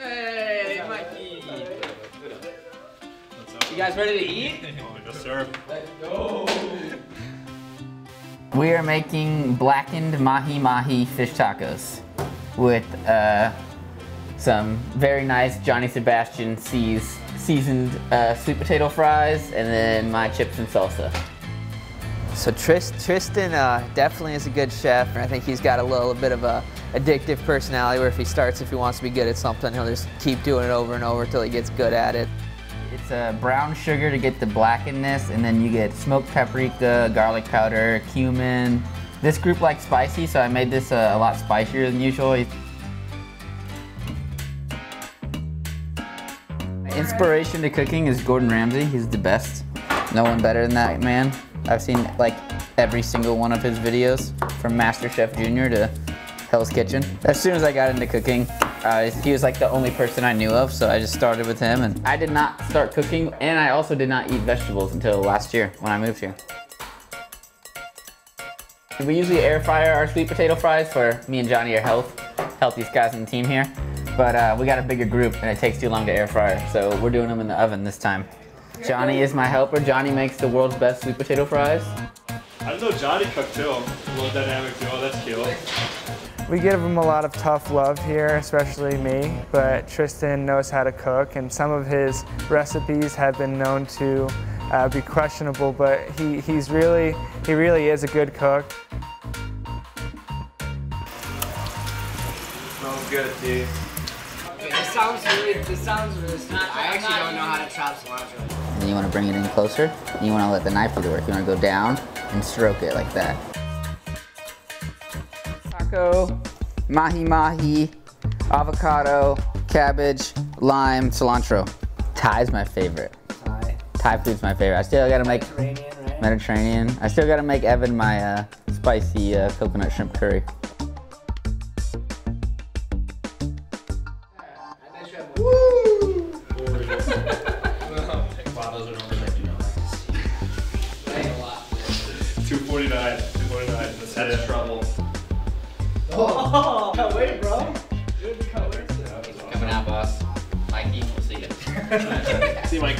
Hey, Mikey. You guys ready to eat? Yes, sir. We are making blackened mahi mahi fish tacos with uh, some very nice Johnny Sebastian Seas seasoned uh, sweet potato fries and then my chips and salsa. So Tris, Tristan uh, definitely is a good chef, and I think he's got a little bit of a addictive personality where if he starts, if he wants to be good at something, he'll just keep doing it over and over until he gets good at it. It's uh, brown sugar to get the blackenness, and then you get smoked paprika, garlic powder, cumin. This group likes spicy, so I made this uh, a lot spicier than usual. Inspiration to cooking is Gordon Ramsay. He's the best. No one better than that man. I've seen like every single one of his videos from MasterChef Junior to Hell's Kitchen. As soon as I got into cooking, uh, he was like the only person I knew of, so I just started with him. And I did not start cooking, and I also did not eat vegetables until last year when I moved here. We usually air fryer our sweet potato fries for me and Johnny are health, healthiest guys in the team here. But uh, we got a bigger group and it takes too long to air fryer, so we're doing them in the oven this time. Johnny is my helper. Johnny makes the world's best sweet potato fries. I didn't know Johnny cooked too. A little dynamic duo, that's cute. We give him a lot of tough love here, especially me, but Tristan knows how to cook, and some of his recipes have been known to uh, be questionable, but he, he's really, he really is a good cook. Smells good, T. This sounds really, this sounds really stupid. I actually don't know how to chop cilantro. And you want to bring it in closer. You want to let the knife do the work. You want to go down and stroke it like that. Taco, mahi mahi, avocado, cabbage, lime, cilantro. Thai's my favorite. Thai. Thai food's my favorite. I still gotta make Mediterranean, right? Mediterranean. I still gotta make Evan my uh, spicy uh, coconut shrimp curry. Two forty nine. Two forty nine. Let's hit it. Trouble. Oh, cut weight, bro. Coming out, boss. Mikey, we'll see you. See, Mike.